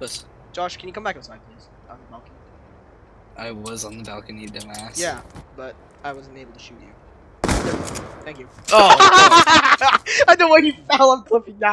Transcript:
Listen. Josh, can you come back outside, please? On the balcony. I was on the balcony, dumbass. Yeah, but I wasn't able to shoot you. Thank you. Oh. I know why you fell. I'm flipping down.